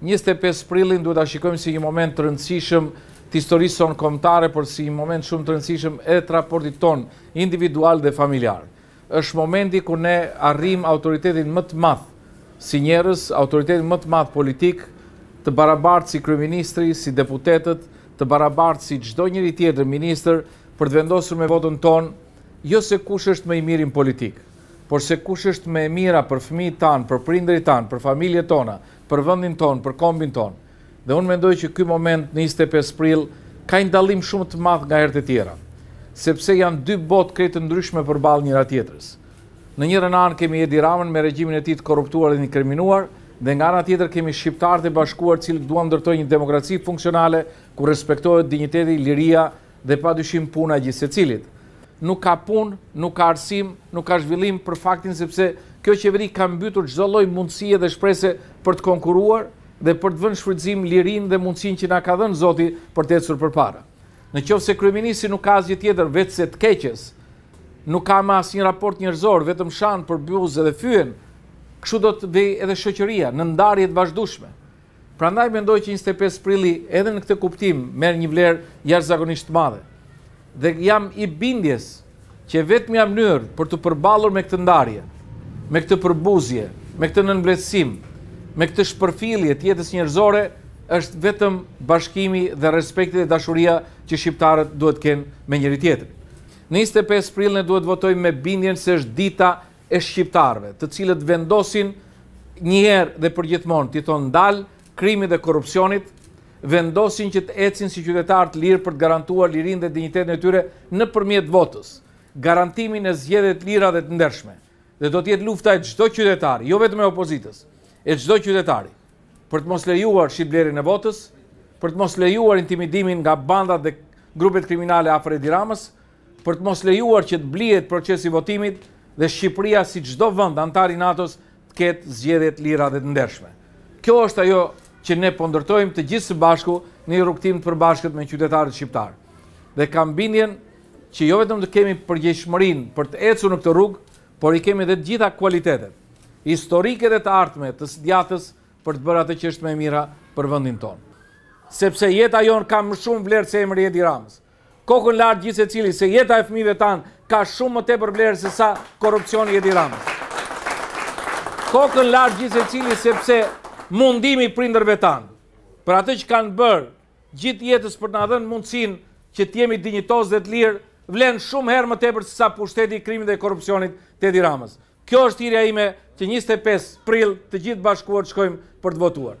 Njëzet e pesë prillin duhet ta shikojmë si një moment të rëndësishëm të historisë sonë kombëtare, por si një moment shumë të rëndësishëm edhe të raportit tonë individual dhe familjar. Është momenti kur ne arrijmë autoritetin më të madh si njerëz, autoritetin më të madh politik, të barabartë si kryeministri, si deputetët, të barabartë si çdo njëri tjetër ministër për të vendosur me votën tonë jo se kush është më i miri në politikë. por se kush është më e mira për fëmijët tanë, për prindërit tanë, për familjet tona, për vendin tonë, për kombin tonë. Dhe unë mendoj që ky moment në njëzet e pesë prill ka një dallim shumë të madh nga herët e tjera, sepse janë dy botë krejt të ndryshme përballë njëra tjetrës. Në njërën anë kemi Edi Ramën me regjimin e tij të korruptuar dhe inkriminuar, dhe nga ana tjetër kemi shqiptarët e bashkuar të cilët duan ndërtojnë një demokraci funksionale ku respektohet dinjiteti, liria, Dhe pa dyshim puna e gjithsecilit. Nuk ka punë, nuk ka arsim, nuk ka zhvillim për faktin sepse kjo qeveri ka mbytur çdo lloj mundësie dhe shprese për të konkuruar dhe për të vënë shfrytëzim lirinë dhe mundësinë që na ka dhënë Zoti për të ecur përpara. Në qoftë se kryeministri nuk ka asgjë tjetër veçse të keqes, nuk ka më asnjë raport njerëzor, vetëm shan, përbuz dhe fyen, kështu do të vejë edhe shoqëria, në ndarje të vazhdueshme. Prandaj mendoj që njëzet e pesë prilli edhe në këtë kuptim merr një vlerë jashtëzakonisht të madhe. Dhe jam i bindjes që e vetmja mënyrë për t'u përballur me këtë ndarje, me këtë përbuzje, me këtë nënvleftësim, me këtë shpërfillje të jetës njerëzore është vetëm bashkimi dhe respekti dhe dashuria që shqiptarët duhet të kenë me njëri-tjetrin. Në njëzet e pesë prill ne duhet të votojmë me bindjen se është dita e shqiptarëve, të cilët vendosin njëherë dhe përgjithmonë t'i thonë ndal krimit dhe korrupsionit, vendosin që të ecin si qytetarë të lirë për të garantuar lirinë dhe dinjitetin e tyre nëpërmjet votës, garantimin e zgjedhjeve të lira dhe të ndershme. Dhe do të jetë lufta e çdo qytetari, jo vetëm e opozitës, e çdo qytetari për të mos lejuar shitblerjen e votës, për të mos lejuar intimidimin nga bandat dhe grupet kriminale afër Edi Ramës, Për të mos lejuar që të blihet procesi i votimit dhe Shqipëria si çdo vend anëtar i NATO-s të ketë zgjedhje të lira dhe të ndershme. Kjo është ajo që ne po ndërtojmë të gjithë së bashku në një rrugëtim të përbashkët me qytetarët shqiptarë. Dhe kam bindjen që jo vetëm të kemi përgjegjshmërinë për të ecur në këtë rrugë, por i kemi dhe të gjitha kualitetet historike dhe të ardhme të së djathtës për të bërë atë që është më e mira për vendin tonë. Sepse jeta jonë ka më shumë vlerë se emri i Edi Ramës. Kokën lart gjithsecili se jeta e fëmijëve tanë ka shumë më tepër vlerë se sa korrupsioni i Edi Ramës. Kokën lart gjithsecili sepse mundimi i prindërve tanë për atë që kanë bërë gjithë jetës për të na dhënë mundësinë që të jemi dinjitoz dhe të lirë, vlen shumë herë më tepër se sa pushteti i krimit dhe korrupsionit të Edi Ramës. Kjo është thirrja ime që 25 prill të gjithë bashkuar të shkojmë për të votuar.